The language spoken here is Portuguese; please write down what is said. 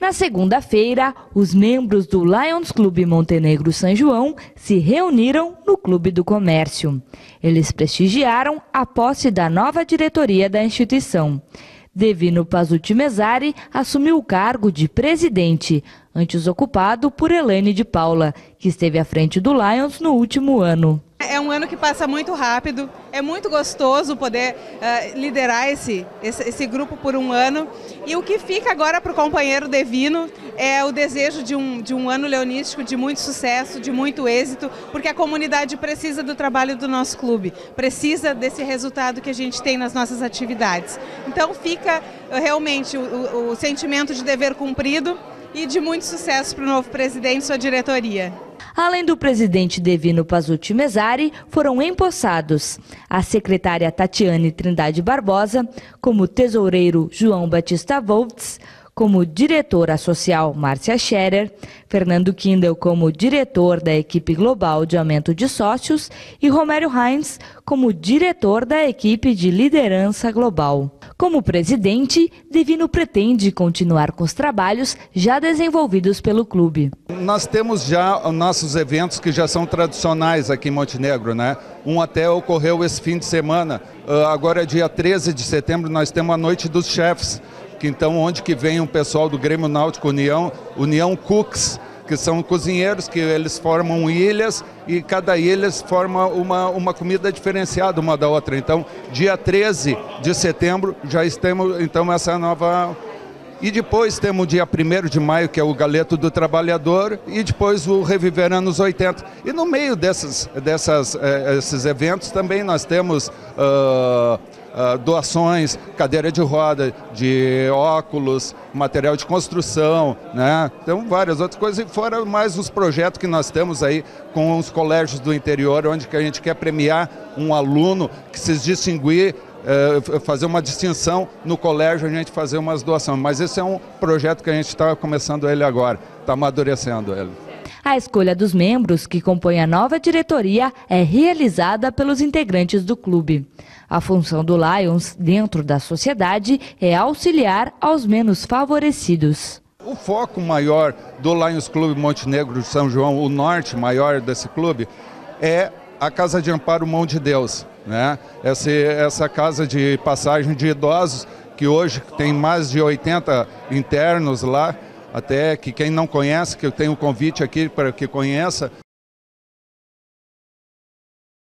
Na segunda-feira, os membros do Lions Clube Montenegro São João se reuniram no Clube do Comércio. Eles prestigiaram a posse da nova diretoria da instituição. Devino Pazuti Mesari assumiu o cargo de presidente, antes ocupado por Elaine de Paula, que esteve à frente do Lions no último ano. É um ano que passa muito rápido, é muito gostoso poder uh, liderar esse, esse, esse, grupo por um ano. E o que fica agora para o companheiro Devino é o desejo de um, de um ano leonístico de muito sucesso, de muito êxito, porque a comunidade precisa do trabalho do nosso clube, precisa desse resultado que a gente tem nas nossas atividades. Então fica uh, realmente o, o, o sentimento de dever cumprido e de muito sucesso para o novo presidente e sua diretoria. Além do presidente Devino Pazuti Mesari, foram empossados a secretária Tatiane Trindade Barbosa, como tesoureiro João Batista Voltz, como diretora social Márcia Scherer, Fernando Kindel como diretor da equipe global de aumento de sócios e Romério Heinz como diretor da equipe de liderança global. Como presidente, Divino pretende continuar com os trabalhos já desenvolvidos pelo clube. Nós temos já nossos eventos que já são tradicionais aqui em Montenegro, né? Um até ocorreu esse fim de semana. Ah, agora, dia 13 de setembro, nós temos a Noite dos Chefs, então onde que vem o pessoal do Grêmio Náutico União, União Cooks, que são cozinheiros que eles formam ilhas e cada ilha forma uma, uma comida diferenciada uma da outra. Então, dia 13 de setembro já temos então essa nova e depois temos o dia 1 de maio, que é o Galeto do Trabalhador, e depois o Reviver Anos 80. E no meio desses, dessas, eh, esses eventos também nós temos uh, uh, doações, cadeira de roda, de óculos, material de construção, né? Então várias outras coisas, e fora mais os projetos que nós temos aí com os colégios do interior, onde que a gente quer premiar um aluno que se distinguir é, fazer uma distinção no colégio, a gente fazer umas doações. Mas esse é um projeto que a gente está começando ele agora, está amadurecendo ele. A escolha dos membros que compõem a nova diretoria é realizada pelos integrantes do clube. A função do Lions dentro da sociedade é auxiliar aos menos favorecidos. O foco maior do Lions Clube Montenegro de São João, o norte maior desse clube, é a Casa de Amparo Mão de Deus. Né? Essa, essa casa de passagem de idosos, que hoje tem mais de 80 internos lá, até que quem não conhece, que eu tenho um convite aqui para que conheça,